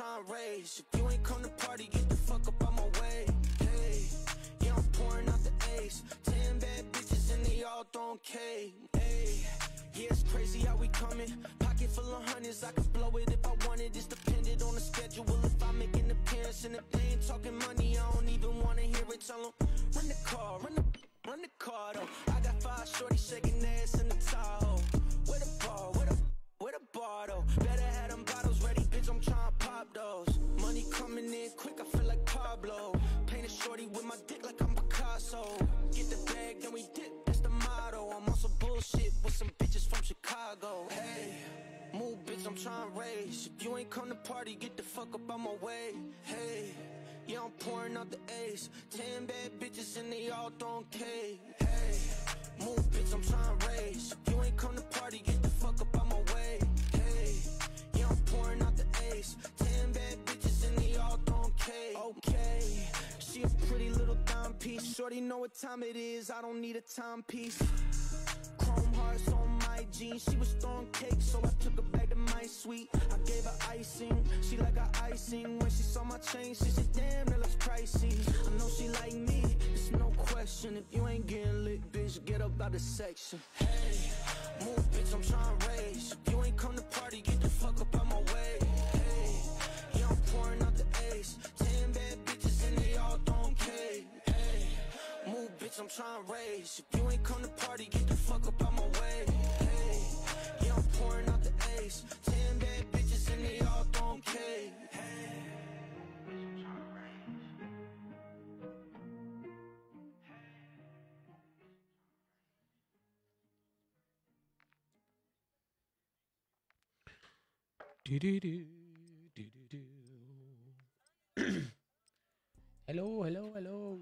trying to raise. If you ain't come to party, get the fuck up out my way. Hey, yeah, I'm pouring out the ace. Ten bad bitches and they all throwing K. Hey, yeah, it's crazy how we coming. Pocket full of hundreds, I could blow it if I wanted. It's dependent on the schedule. If I make an appearance and if they ain't talking money, I don't even wanna hear it. Tell them, run the car, run the, to raise. If you ain't come to party, get the fuck up out my way. Hey. Yeah, I'm pouring out the ace. Ten bad bitches and they all throwing K. Hey, move, bitch, I'm trying to raise. If you ain't come to party, get the fuck up out my way. Hey, yeah, I'm pouring out the ace. Ten bad bitches and they all throwing K. Okay, she a pretty little dime piece. Shorty know what time it is. I don't need a timepiece. Chrome hearts on jeans. She was throwing cake, so I took her back to my suite. I gave her icing. She like her icing. When she saw my chain, she said, Damn, that looks pricey. I know she like me. There's no question. If you ain't getting lit, bitch, get up out the section. Hey, move, bitch, I'm trying to raise. If you ain't come to party, get the fuck up out my way. Hey, yeah, I'm pouring out the ace. Ten bad bitches and they all throwing K. Hey, move, bitch, I'm trying to raise. If you ain't come to party, get the fuck up out hello, hello, hello.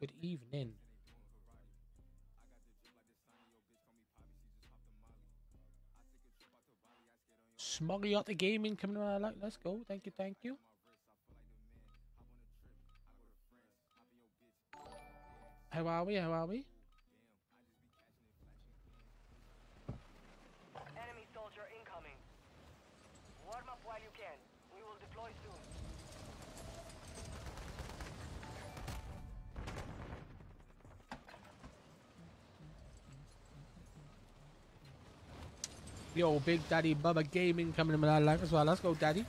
Good evening. Smoggy out the gaming coming around like let's go. Thank you, thank you. How are we? How are we? Yo, Big Daddy Bubba Gaming coming in that like as well. Let's go, Daddy.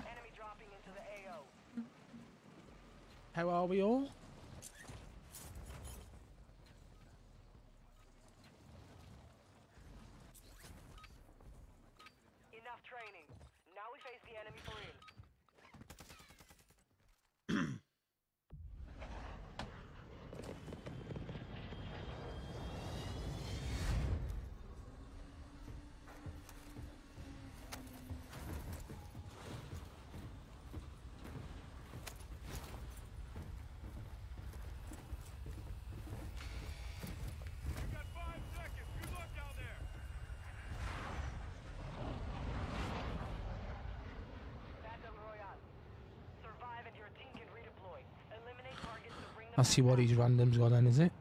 Enemy dropping into the AO. How are we all? Enough training. Now we face the enemy for real. Battle Royale. Survive and your team can redeploy. Eliminate targets to bring I see what these randoms got then, is it?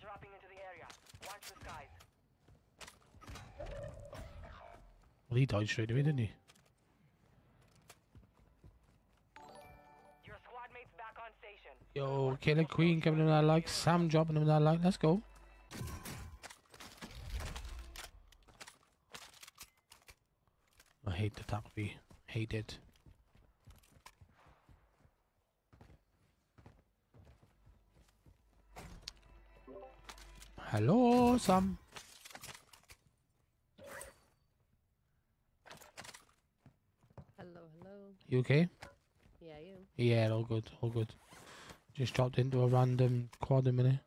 Dropping into the area. Watch the skies. Well, he died straight away, didn't he? Killer Queen coming in that like. Sam dropping him with that like. Let's go. I hate the tap B. Hate it. Hello, Sam. Hello, hello. You okay? Yeah, you. Yeah, all good, all good. Just dropped into a random quad a minute.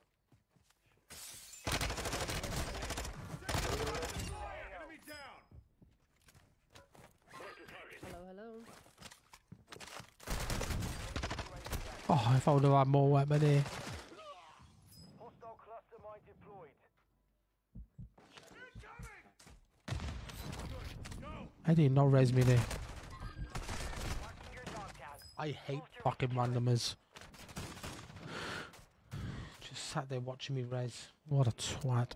Oh, if I would have had more weapon eh. here. I did not res me there. I hate fucking randomers. Sat there watching me res. What a twat.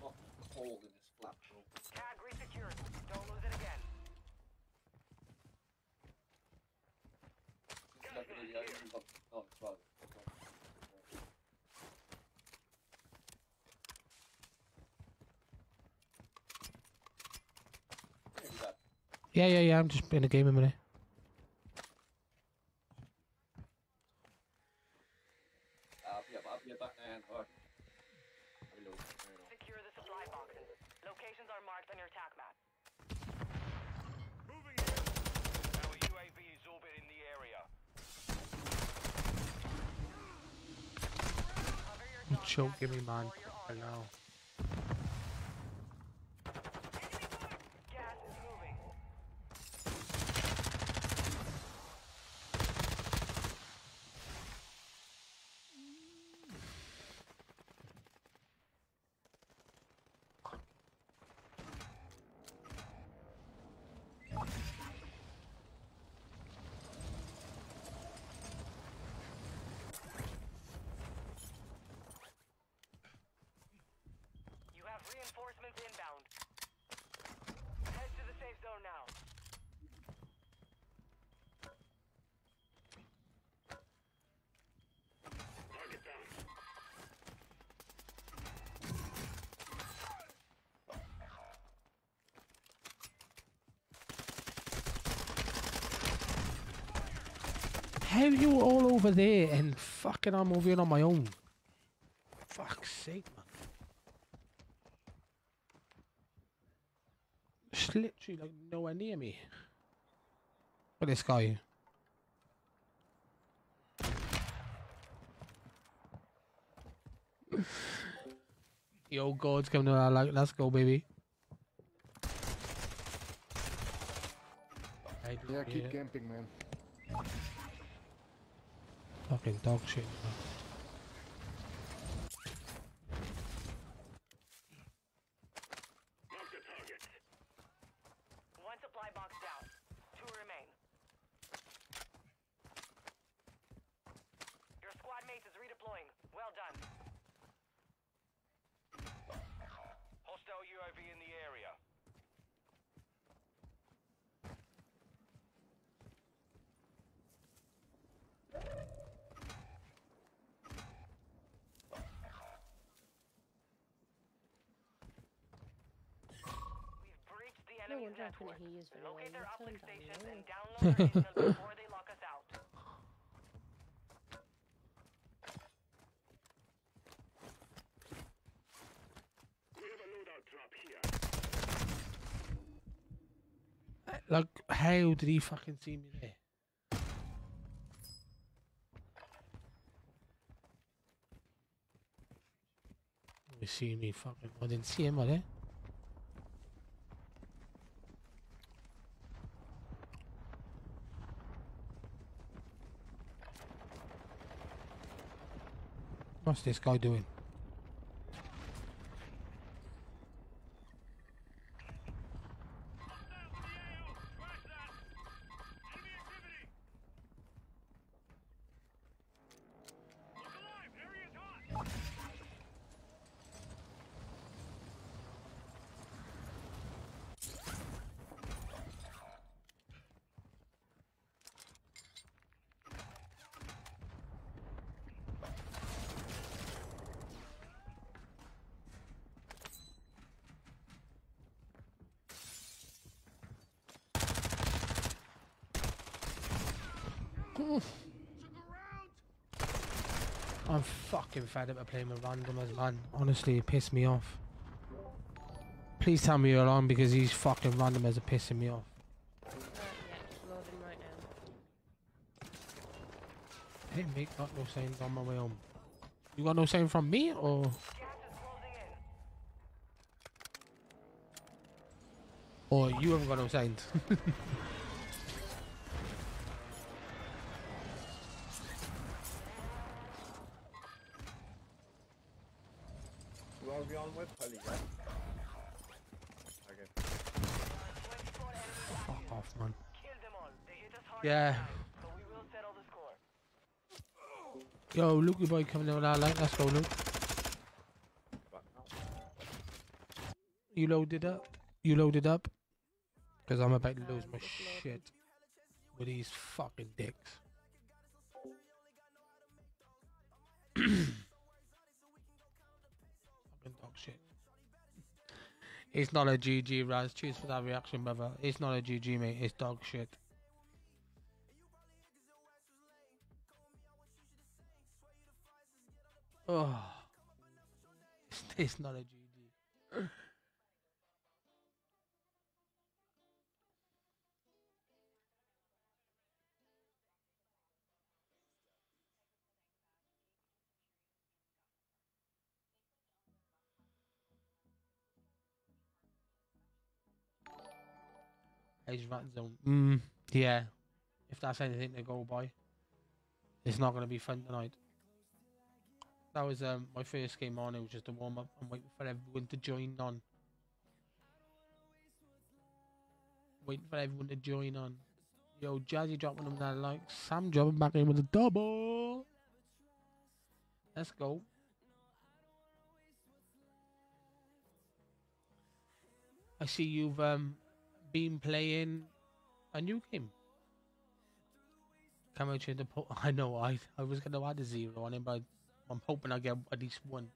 Oh, hole in this flap. bro. Tag resecured. Don't lose it again. Look at the items up. Oh, it's well. Maybe that. Yeah, yeah, yeah. I'm just in a game a minute. I'll be, I'll be back now. Alright. Reload. Fair enough. Secure the supply boxes. Locations are marked on your attack map. Moving in. Our UAV is orbiting the area. Cover your You dog choking tag me, man. or your I armor. know. Gas is moving. You have reinforcements inbound. Head to the safe zone now. You all over there and fucking I'm over here on my own? Fuck's sake, man. It's literally like nowhere near me. At this guy. Yo, God's coming to our like, let's go, baby. Yeah, keep camping, man. Fucking dog shit. man. One supply box down. Two remain. Your squad mate is redeploying. Well done. Hostile UAV in the area. We've breached the No enemy's wonder I couldn't network. hear you very well. Locate You their uplink turned down stations low. and download their intel before they lock us out. Like, how did he fucking see me there? You see me fucking. I didn't see him, I did. What's this guy doing? I'm fucking fed up of playing with randomers, man. Honestly, it pissed me off. Please tell me you're on because these fucking randomers are pissing me off. Uh, yeah, right no signs on my way home. You got no sign from me or? Or you haven't got no signs. Who are we on with? Holy God. Okay. 24 enemies Fuck off, man. Kill them all. They hit us hard Yeah. this time, so we will settle the score. Yo, Luke, boy coming in with our light. Let's go, Luke. You loaded up? You loaded up? Because I'm about to lose my shit with these fucking dicks. fucking dog shit. It's not a GG, Raz. Cheers for that reaction, brother. It's not a GG, mate. It's dog shit. Oh, it's not a GG. He's rat zone. Mm, yeah. If that's anything to go by, it's not going to be fun tonight. That was um, my first game on. It was just a warm up. I'm waiting for everyone to join on. Waiting for everyone to join on. Yo, Jazzy dropping them that like. Sam dropping back in with a double. Let's go. I see you've um been playing a new game. Out to the po- I know I I was gonna add a zero on it, but I'm hoping I get at least one.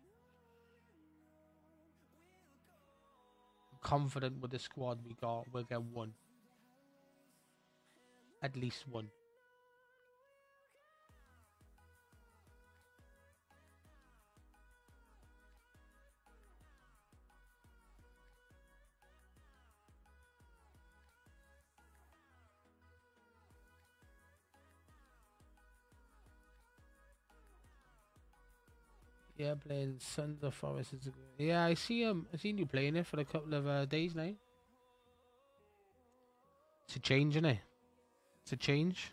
I'm confident with the squad we got, we'll get one. At least one. Yeah, playing Sons of Forest is a good. Yeah, I see um I seen you playing it for a couple of uh, days now. It's a change, isn't it? It's a change.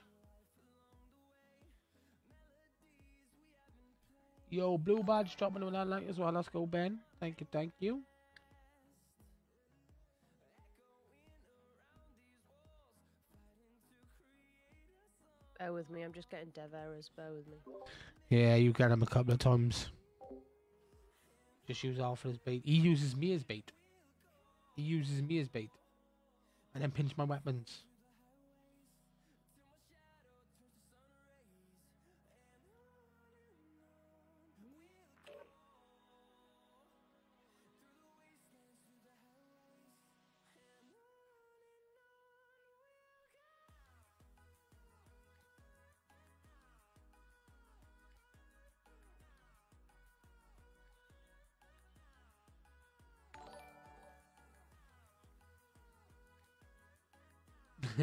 Yo, blue badge dropping on that like as well. Let's go, Ben. Thank you, thank you. Bear with me, I'm just getting dev errors. Bear with me. Yeah, you get him a couple of times. Just use Alpha as bait. He uses me as bait. He uses me as bait. And then pinch my weapons.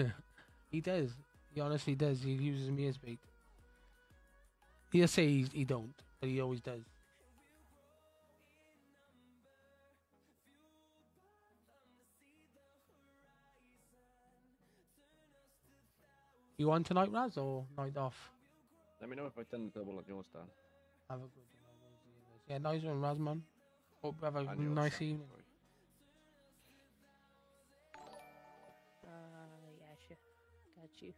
he does. He honestly does. He uses me as bait. He'll say he, he don't, but he always does. You on tonight, Raz, or night off? Let me know if I done the double at yours, Dan. Have a good night. Yeah, nice one, Raz, man. Hope you have a nice evening. Got you.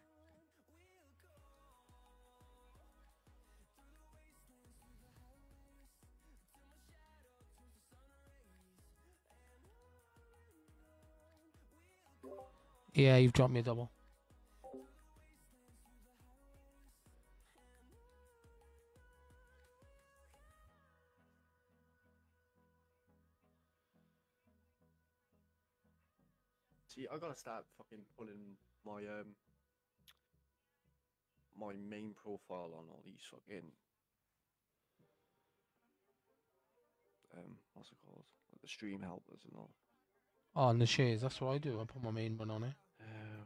Yeah, you've dropped me a double. See, I gotta start fucking pulling my um my main profile on all these fucking um what's it called? Like the stream helpers and all. Oh, and the shares. That's what I do. I put my main one on it. Uh,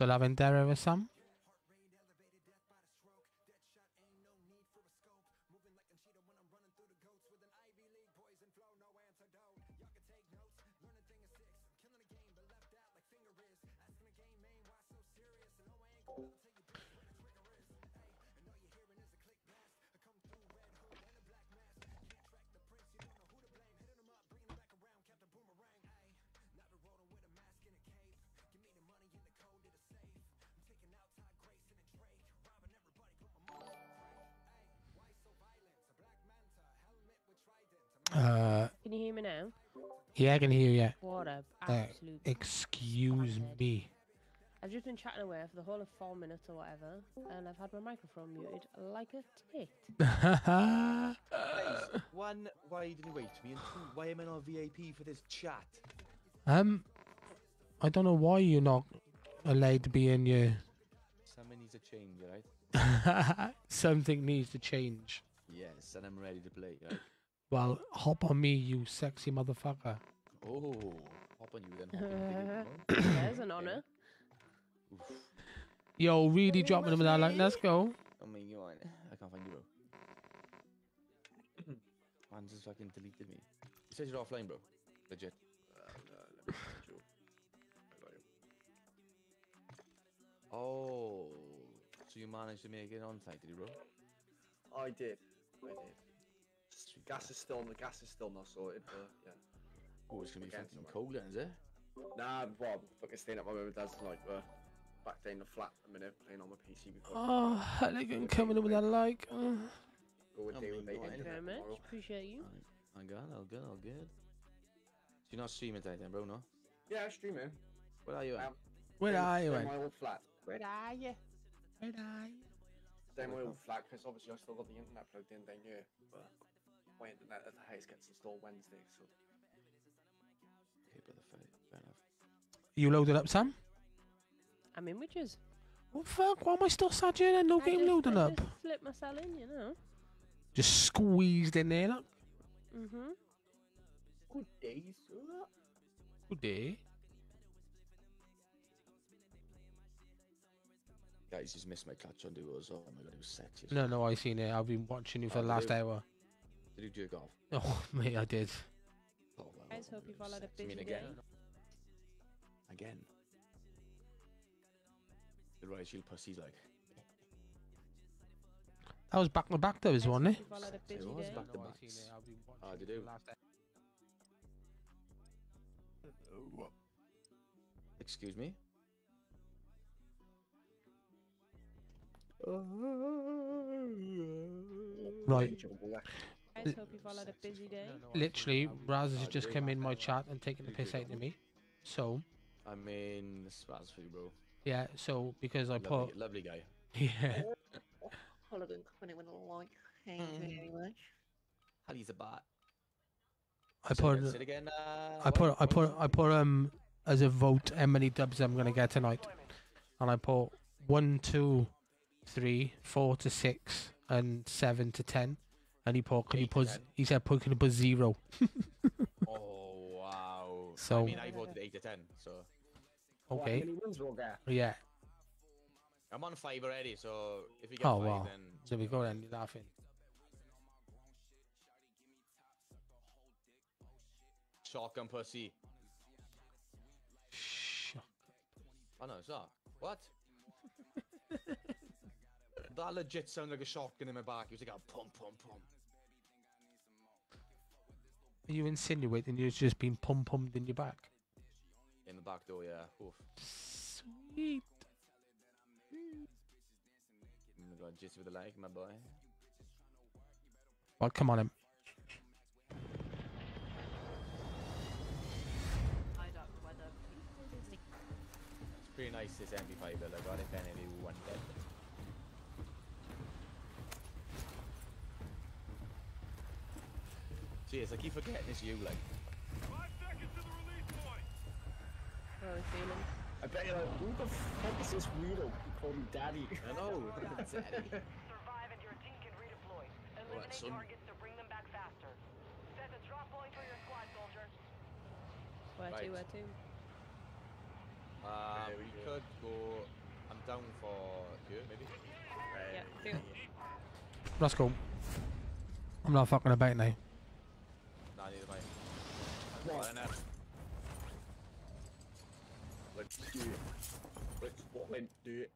Still having Derry with yeah, I can hear you. What a Uh, absolute. excuse Fuckhead. me. I've just been chatting away for the whole of four minutes or whatever, and I've had my microphone muted like a tit. Guys, one, why didn't you wait for me? And two, why am I not VIP for this chat? um, I don't know why you're not allowed to be in your. Something needs to change, right? Something needs to change. Yes, and I'm ready to play, right? Well, hop on me, you sexy motherfucker. Oh, hop on you then. Hop on you, There's an honour. Oof. Yo, really dropping them with that like, let's go. Oh my god, I can't find you, bro. Man just fucking deleted me. It says you're offline, bro. Legit. Uh, let me find you. I got you. Oh, so you managed to make it on site, did you, bro? I did. I did. Sweet Gas is still on the gas is still not sorted, but yeah. Oh, it's gonna be Against fucking someone. cold then, is it? Nah, well, I'm fucking staying at my mum and dad's like uh, back there in the flat a minute, playing on my PC before Oh, elegant coming in with that like. Uh, go and Oh deal my with late God. Thank you very internet much. tomorrow. Appreciate you. I'm good, all good, all good. So you're not streaming tonight then, bro, no? Yeah, streaming. Where are you at? Um, where Staying- are you? staying at? in my old flat. Where are you? Where are you? Stay in my old flat because obviously I still got the internet plugged in down here. But my internet at the house gets installed Wednesday, so Okay, brother, fair, fair enough. You loaded up, Sam? I'm in witches. Well, fuck, why am I still sat here then? No I game just- loading I up. Just slip myself in, you know. Just squeezed in there, look. Mhm. good sir. Good day. Guys, just missed my clutch on duos. Oh my god, it was sexy. No, no, I seen it. I've been watching you for Oh, the last you? hour. Did you jerk off? Oh, mate, I did. Oh, wow. Guys, hope you've was all had a sexy. I mean, again. day. Again. The Royal Shield pussy's like. That was back to back, though, Guys, wasn't it? you've all had a It was back to No, I backs. seen it. I've been watching Oh, did you? the. Excuse me? Right. Guys, hope you've all had a busy day. No, no, I seen Literally, it. Raz has just did come in my chat and taken the piss out of me. So, I mean, spaz for you, bro. yeah, so because I Lovely, put. lovely guy. Yeah. Holiday coming with a like. Thank you very much. How's a bat? I put. again, say it again. Uh, I put. what? I put. What? I put. Um, as a vote, how many dubs I'm gonna get tonight, and I put one, two, three, four to six, and seven to ten. And he put. Can you put? He said, "Put. Can you put zero? Oh wow! I So- mean, I voted eight to ten, so Okay. wins? Yeah. I'm on five already. So if you get Oh five, wow. then There we go. Then you're laughing. shotgun pussy. Shut Oh no, it's not. What? that legit sounded like a shotgun in my back. It was like a pump, pump, pump. Are you insinuating you've just been pum pummed in your back? In the back door, yeah. Oof. Sweet. Oh my god, just with the leg, my boy. Well, come on, him. I don't know whether. It's pretty nice this MP5 build. I got it kind of one dead. Jeez, I keep forgetting it's you, like. Five seconds to the release point. How are we feeling? I bet you're like, who the fuck is this weirdo who called me daddy? I know. Daddy. Survive and your team can redeploy. Eliminate son. targets to bring them back faster. Set a drop point for your squad, soldier. Where to? Right. Where to? Um, we we could go. I'm down for here, maybe. Yeah. Do it. Let's go. I'm not fucking about now. Nah, neither am I. What? Don't. Let's do it. Let's fucking do it.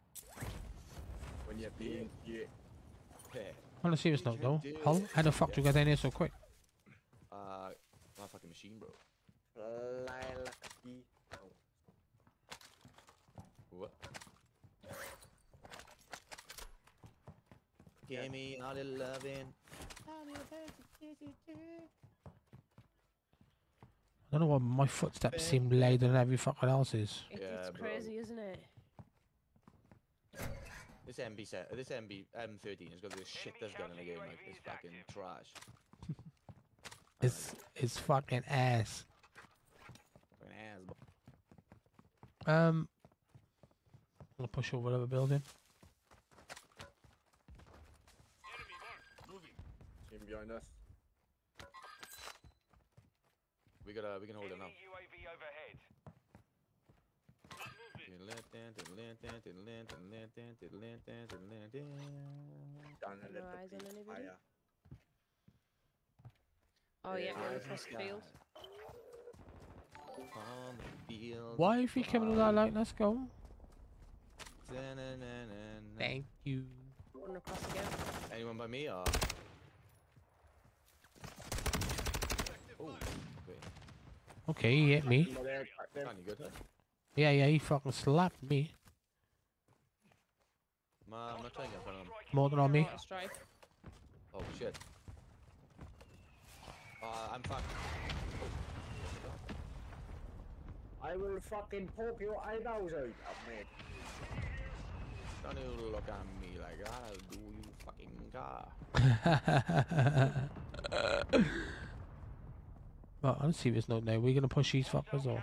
When you're being yeah. Yeah. On a serious note, though, how, how the fuck do you get in here so quick? Uh, my fucking machine, bro. Fly like a bee. What? Give me all the loving. I don't know why my footsteps seem louder than every fucking else's. It, Yeah, it's bro. crazy, isn't it? This MB set, this MB M13 has got this shit that's gun in the game. Like, it's fucking trash. It's it's fucking ass. Fucking ass, bro. Um, I'm gonna push over the building. Enemy marked. Moving. Team behind us. We gotta, we can hold it now. UAV overhead. Down a little bit higher. Oh yeah, Yeah, across on the field. On the field. Why if you coming to that light? Let's go. Thank you. Run across again. Anyone by me or? Oh, wait. Okay, he hit me. Over there, back there. Can you good? Yeah, yeah, he fucking slapped me. Ma, I'm not trying to get front of him. More than on me. Oh shit. Uh, I'm fucked. I will fucking poke your eyeballs out, oh, mate. Don't you look at me like that, do you fucking car? Well, on a serious note now, we're gonna push these fuckers off.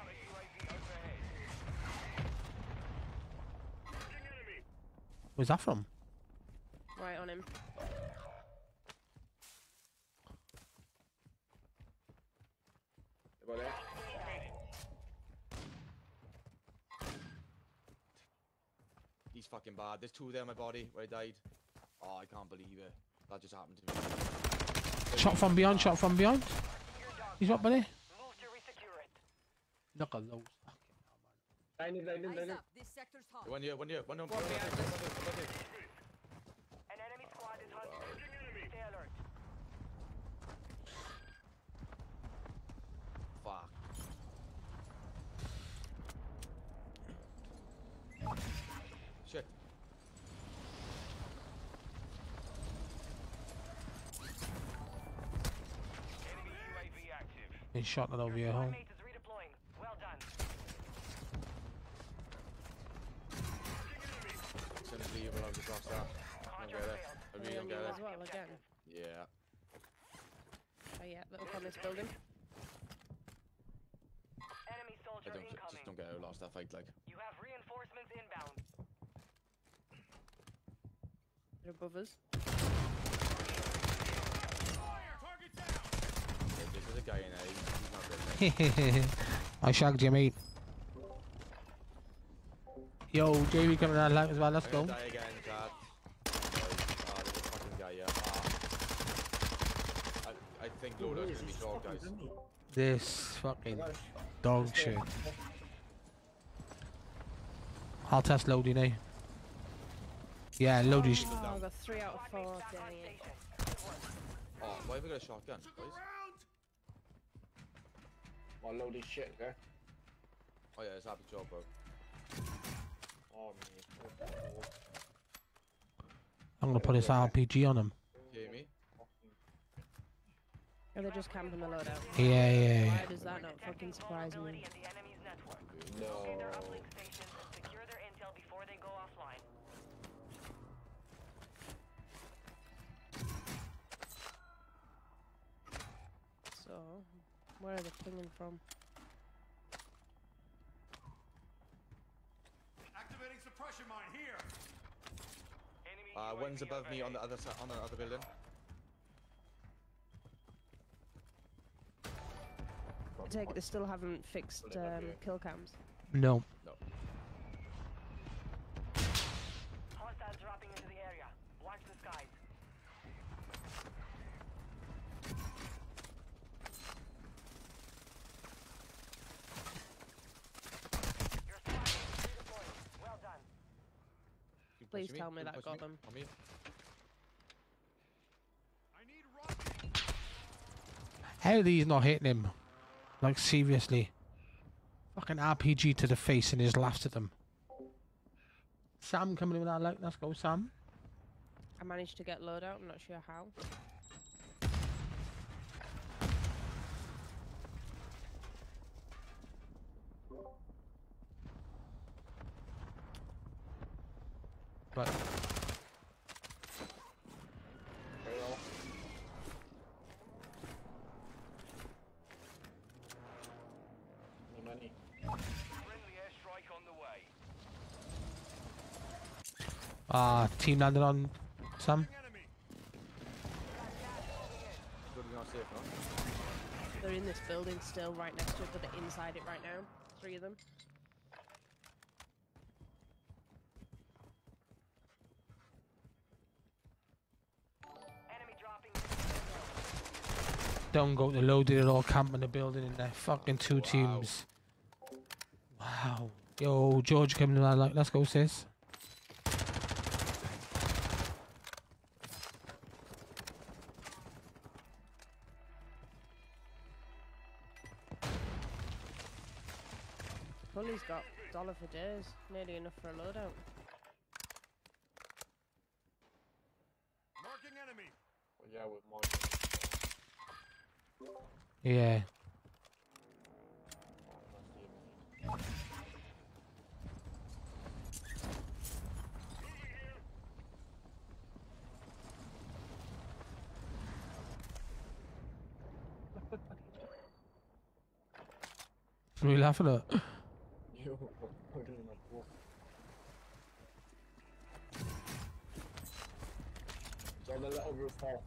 Counter UAV overhead. Where's that from? Right on him. He's fucking bad. There's two there on my body where I died. Oh, I can't believe it. That just happened to me. Shot from behind, shot from behind. He's up buddy? there. Move to resecure it. Look at those. One here, one here, one here. One behind us. An enemy squad is hunting. Stay alert. Fuck. Shit. Enemy UAV active. Been shot that over Your here, squad home. mate is redeploying. Well done. Send us leave, we'll have to cross that. I don't get it. I really don't get you as well again. Yeah. Oh yeah, look up on this building. Enemy soldier I don't, just don't get how I lost that fight, like. You have reinforcements inbound. They're above us. There's a guy in there, he's, he's not good. I shagged you, mate. Yo, JV coming down light as well. Let's go. die again, cat. Ah, there's a fucking guy, yeah. Ah. I, I think Loda's gonna be short, guys. This fucking dog shit. I'll test loading now. Yeah, loading. Oh, I got three out of four. Back on Dang Oh, why have we got a shotgun, boys? I'll load this shit, okay? Oh yeah, it's happy job, bro. Oh, man. I'm gonna put this RPG on him. You hear me? Are they just camping the loadout? Yeah, yeah, yeah. Why does that not fucking surprise me? in the enemy's network. No. Where are they pinging from? Activating suppression mine here. Enemy Uh, UAV one's above me on the other side, on the other building. I take it they still haven't fixed Put it up um, kill cams. No. Hostiles dropping into the area. Watch the skies. Your squad mates redeploying. Well done. Keep Please pushing tell me keep that pushing got them. On me. I need rockets. How are these not hitting him? Like seriously. Fucking RPG to the face and he just laughs at them. Sam coming in with that light. Let's go, Sam. I managed to get loadout. I'm not sure how. But ah, team landed on no? They're in this building still, right next to it, but they're inside it right now. Three of them. Don't go to loaded it all camp in the building in there. Fucking two Wow. teams. Wow. Yo, George coming in with that light. Let's go, sis. Bully's got dollar for days. Nearly enough for a loadout. Marking enemy. Well, yeah, with my. Yeah. What are you laughing at? You put it in a book. It's on the little roof hall.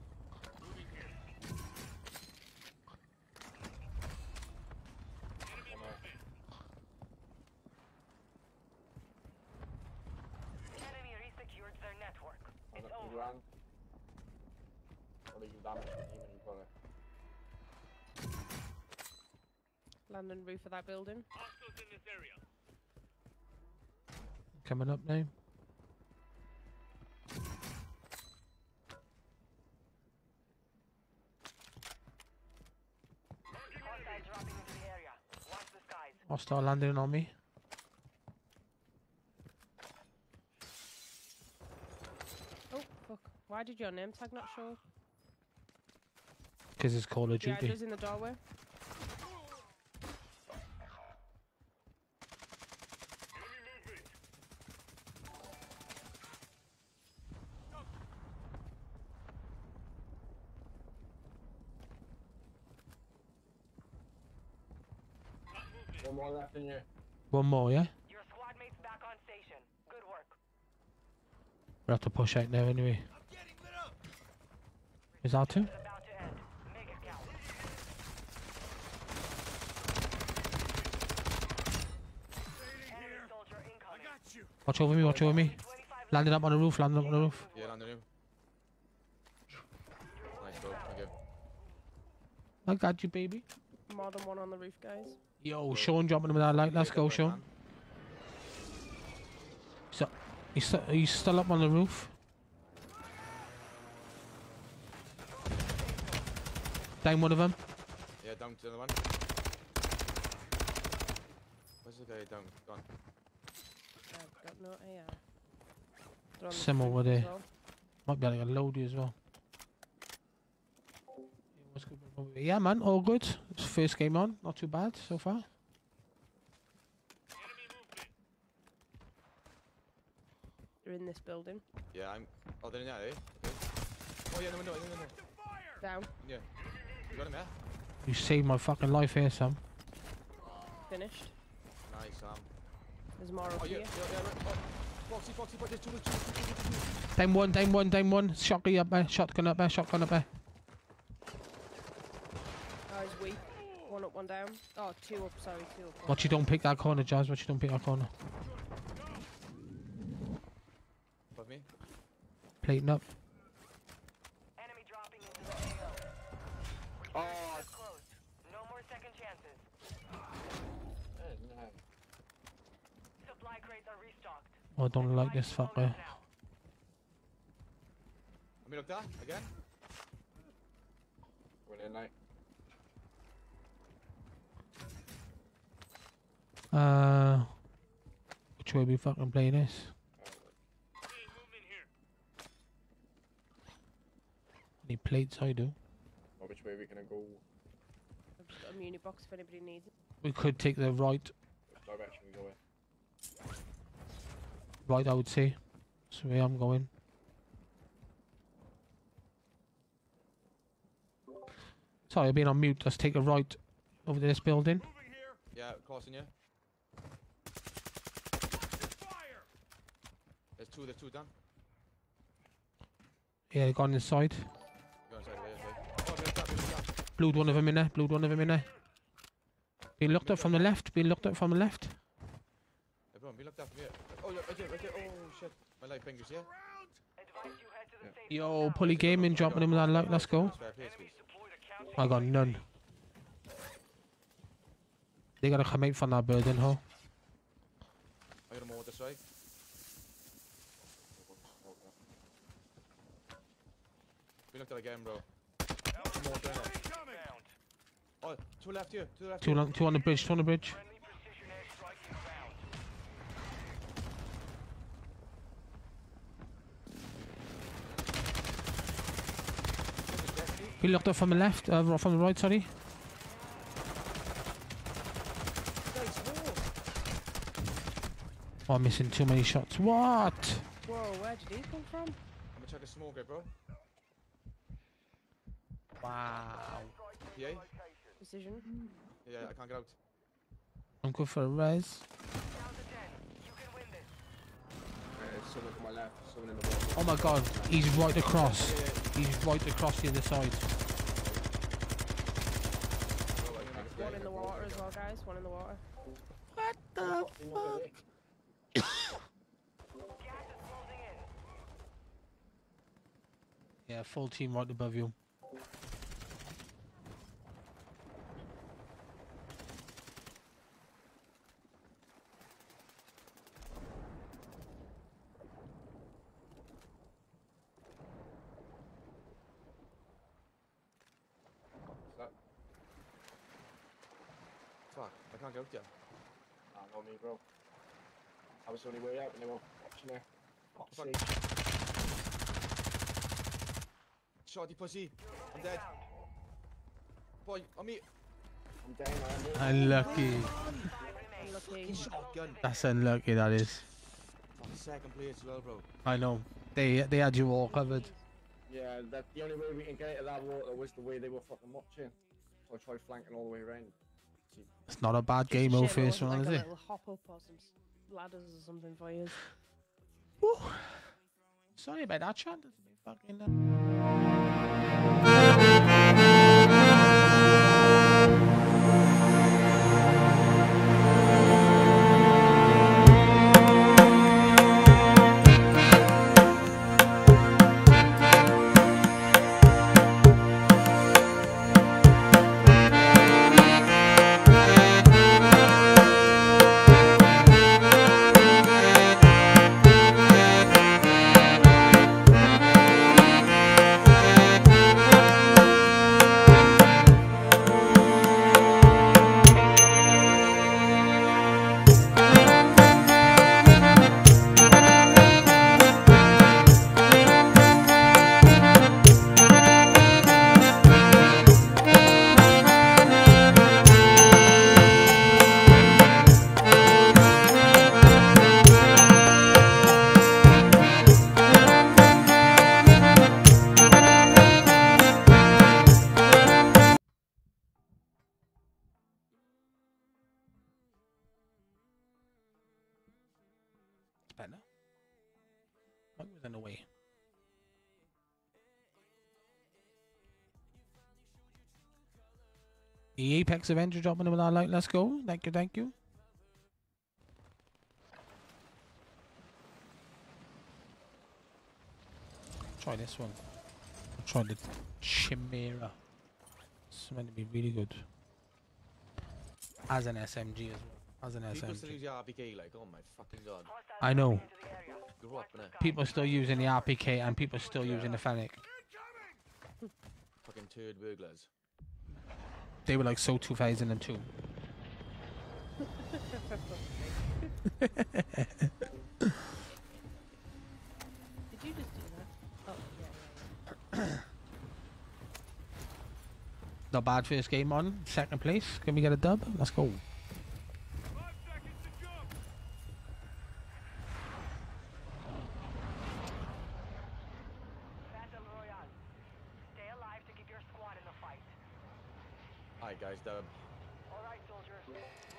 Enemy resecured their network. On It's the over. ground. Or you damage the team and you got it. Landing roof of that building. Hostiles in this area. Coming up now. Hostiles dropping into the area. Watch the skies. Hostile landing on me. Oh, fuck. Why did your name tag not show? Because it's Call of Yeah, it Duty. is in the doorway. One more left in you. One more, yeah? Your squad mates back on station. Good work. We'll have to push out now anyway. Is that two? It's about to end. Make it count. Enemy soldier incoming. Got you. Watch over me, watch over me. 25 Landing up on the roof, landing up on the roof. Yeah, under him. Nice, bro. Thank you. I got you, baby. More than one on the roof, guys. Yo, Sean jumping with that light. Let's Yeah, go, Sean. So, he's, st- he's still up on the roof. Down one of them. Yeah, down to the other one. Where's the guy down? Gone. I've no AR. They're the Some over there. well. Might be like a loady as well. Yeah, what's good with- Yeah, man, all good. It's first game on, not too bad so far. They're in this building. Yeah, I'm. Oh, they're in there, eh? Okay. Oh, yeah, in the window, in the window. Down. Yeah. You got him, yeah? You saved my fucking life here, Sam. Finished. Nice, Sam. There's more Oh, up yeah, here. yeah, yeah. right. Oh, Foxy, Foxy, but there's too much. Too, too, too, too, too. Down one, down one, down one. Shotgun up there, shotgun up there, shotgun up there. Oh, he's weak. One up, one down. Oh, two up, sorry, two up. Watch you don't pick that corner, Jazz. Watch you don't pick that corner. Above me. Plating up. Enemy dropping into the AO. Oh, That's close. No more second chances. eh, no. Supply crates are restocked. Oh, I don't like this Supplies fucker. are now. Let me look that again. Went in, mate. Uh, which way we fucking play this? Any plates? I do. Or which way we gonna go? I've got a muni box if anybody needs it. We could take the right, Which direction we go in? Right. I would say. So where I'm going. Sorry, I've been on mute. Let's take a right over this building. Yeah, crossing you. There's two, there's two down. Yeah, they gone inside. Go inside, inside. Oh, there's that, there's that. Blued one of them in there. Blued one of them in there. Being looked at from the left. Being looked at from the left. Everyone, be looked after me. Oh, yeah, right there, right there. Oh, shit. My light fingers, yeah? Advise you head to the safe Yo, zone now. Pulley Gaming dropping him that light. Let's go. Fair play, sweet. I got none. They gotta come out from that building, huh? I got a more this way. Be looked at again, bro. More down there. Oh, two left here, two left Two, here. on, two on the bridge. Two on the bridge. Friendly precision airstrike inbound. He looked up from the left. Uh, from the right. Sorry. Oh, I'm missing too many shots. What? Whoa, where did he come from? I'm gonna check the smoke here, bro. Wow. PA? Precision. Yeah, I can't get out. I'm good for a res. Down to 10. You can win this. Uh, there's someone to my left, someone in the water. Oh my god, he's right across. Yeah, yeah, He's right across the other side. bro, I'm gonna make a One in the water as well, guys. One in the water. What the fuck? Gas is closing in. Yeah, full team right above you. Fuck, I can't get out yet. Nah, not me, bro. I was the only way out and they were watching there. Fuck's oh, Fuck. sake. Shorty pussy, I'm dead. Boy, on me. I'm down, I'm Unlucky. Unlucky. That's unlucky, that is. Second place as well, bro. I know. They they had you all covered. Yeah, that the only way we can get out of that water was the way they were fucking watching. So I tried flanking all the way around. It's not a bad game, Just a oh, shame there first wasn't, one, is it? Ladders or something for you. Sorry about that, chat. Fucking. Uh, The Apex Avenger dropping with our light. Let's go. Thank you, thank you. Try this one. I'll try the Chimera. It's meant to be really good. As an SMG as well. As an People still SMG. use the RPK, like, oh my fucking god. I know. dropping into. Grew up. People still using the RPK and people still using the Fennec. Fucking turd burglars. They were like so 2002. Did you just do that? Oh, yeah. Not bad first game on. Second place. Can we get a dub? Let's go.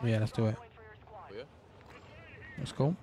Yeah, let's do it. Yeah. Let's go.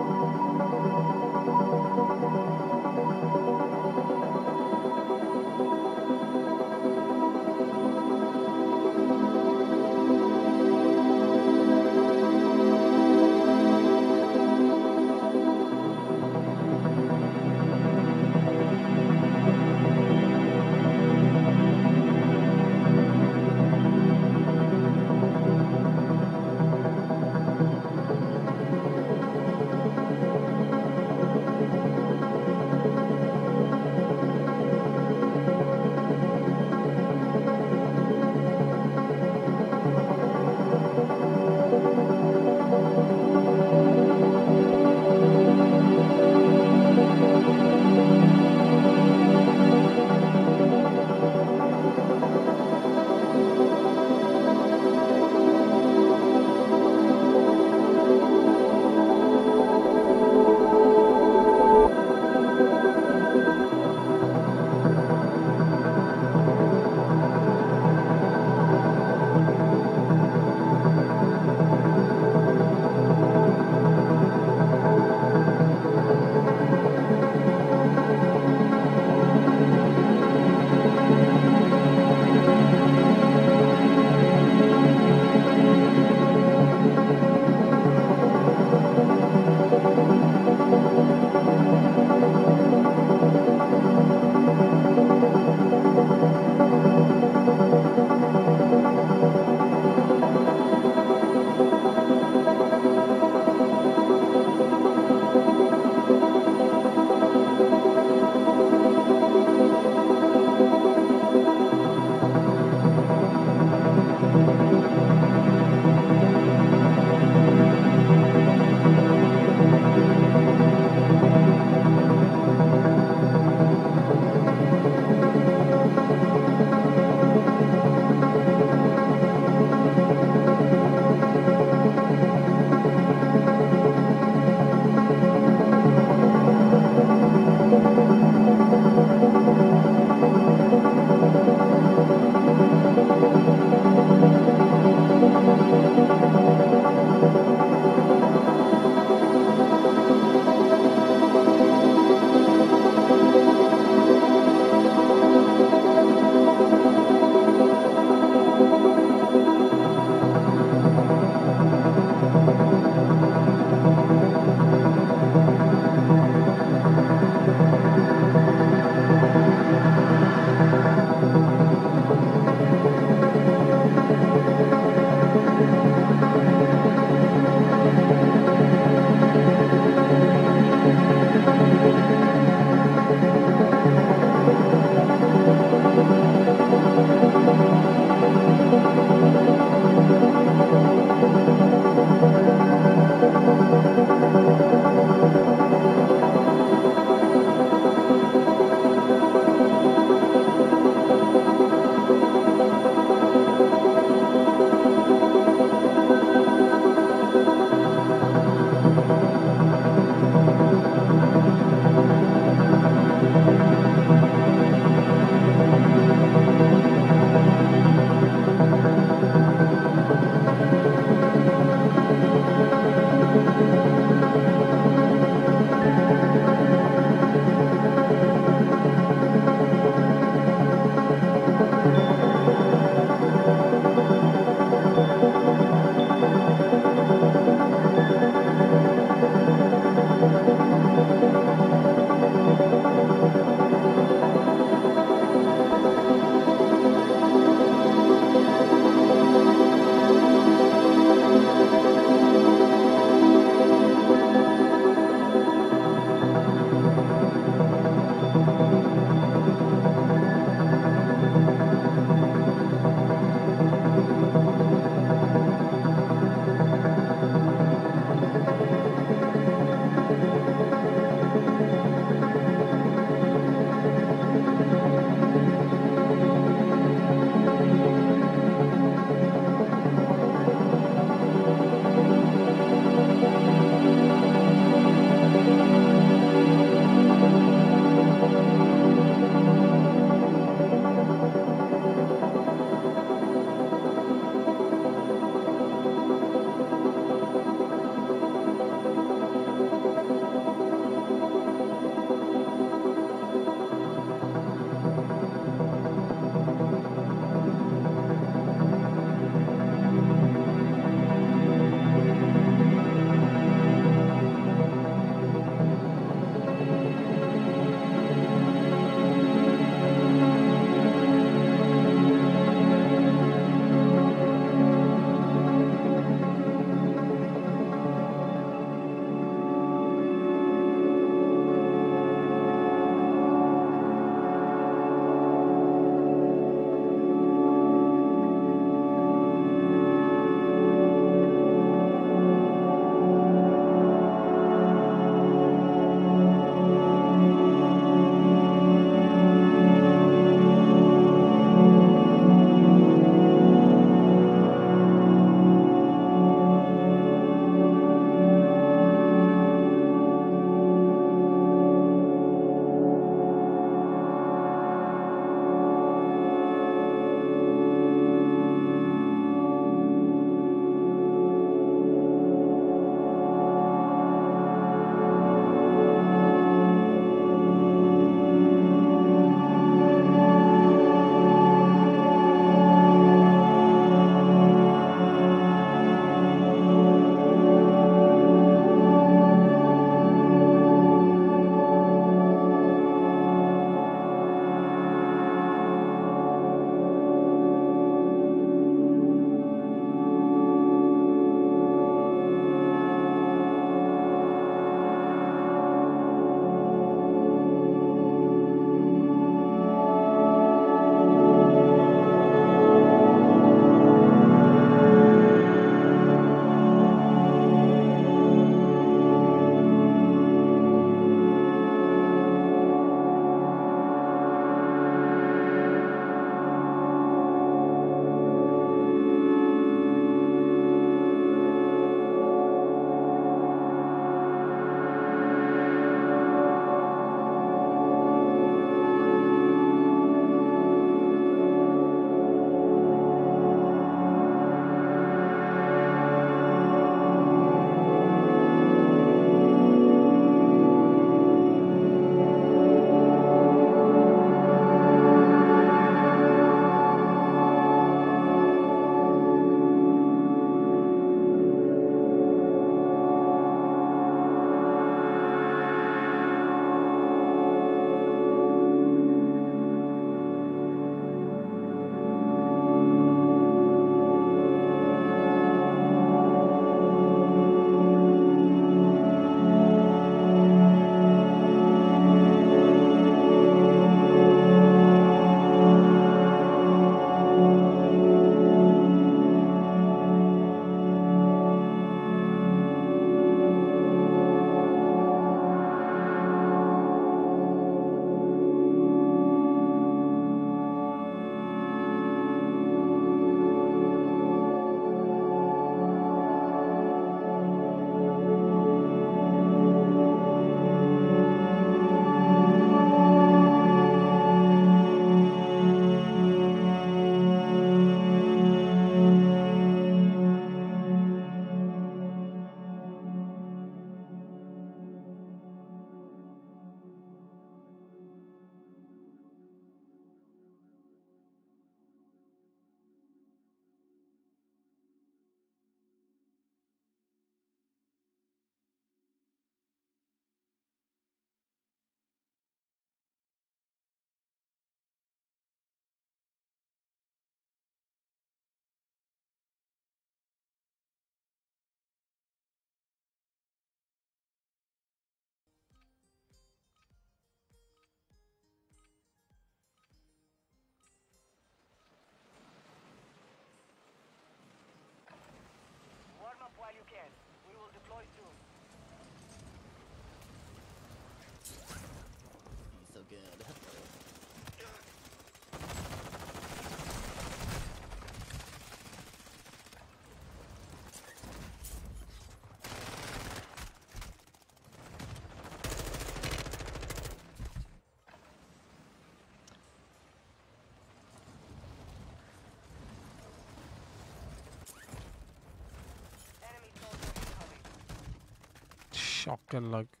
Shotgun like. Training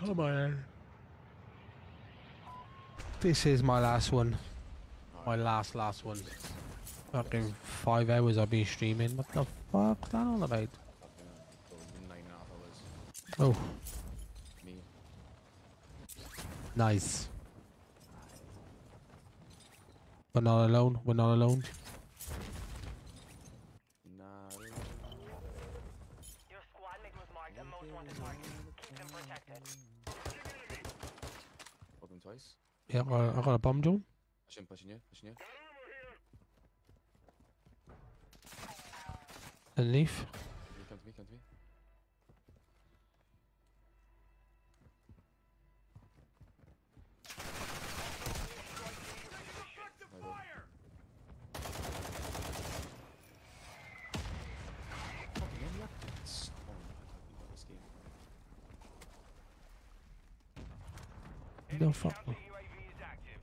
Come on. This is my last one. My last, last one. Fucking five hours I've been streaming. What the fuck's that all about? Oh, nice. We're not alone. We're not alone. Bomb drone. Pushing, pushing you, pushing you. Underneath. Come to me, come to me. My bad. Fucking hell, yeah. So unlucky with this game. No Enemy fuck. counter UAV is active.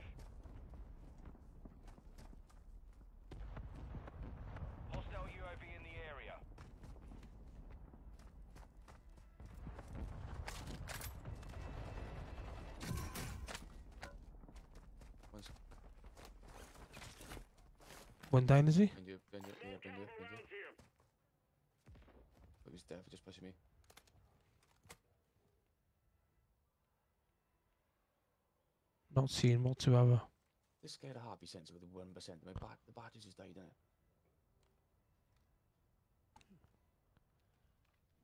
Hostile UAV in the area. One's One down, is he? behind you, behind you, yeah, behind you, behind you. But he's dead for just pushing me. Not seeing whatsoever. This scared a heartbeat sensor with a one percent. My bat, the batteries just died in it.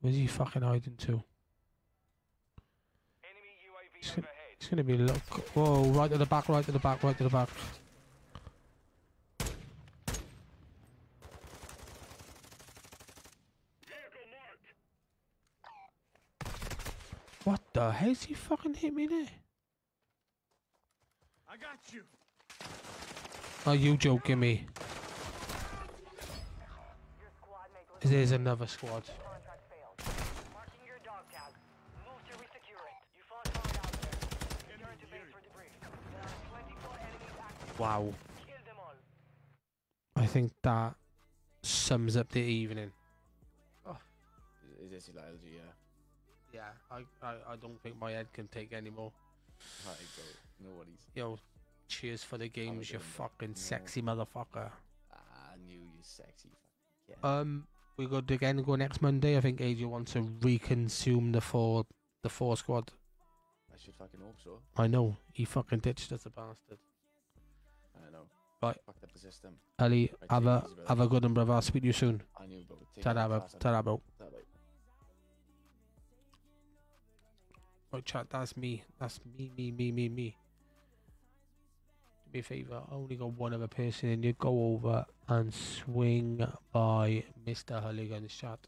Where's he fucking hiding to? Enemy UAV Shit. overhead. It's gonna be look. Whoa! Right to the back. Right to the back. Right to the back. Vehicle marked. What the hell's he fucking hit me there? I got you. Are you joking me? Your squad There's another squad. contract failed. Marking your dog tag. Move to resecure it. You fought hard out there. Return to base for debrief. There are 24 enemies active. Wow. Kill them all. I think that sums up the evening. Is, is this your LG? Yeah. Yeah, I, I, I don't think my head can take any more. Right. No worries. Yo, cheers for the games, you fucking sexy motherfucker. Ah, I knew you sexy kid. Um, we got to again go next Monday. I think AJ wants to reconsume the four, the four squad. I should fucking hope so. I know he fucking ditched us, a bastard. I know. Right. Fucked up the system. Ali, Right, have a it easy, brother. have a good one, brother. I'll speak to you soon. I knew, bro. Take Ta-da, bro. fast, Right, chat. That's me. That's me, me, me, me, me. Do me a favour. I only got one other person, and you go over and swing by Mr. Hulligan's chat.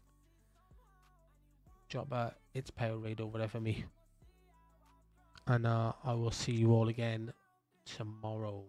Drop a it's over there for me. And uh, I will see you all again tomorrow.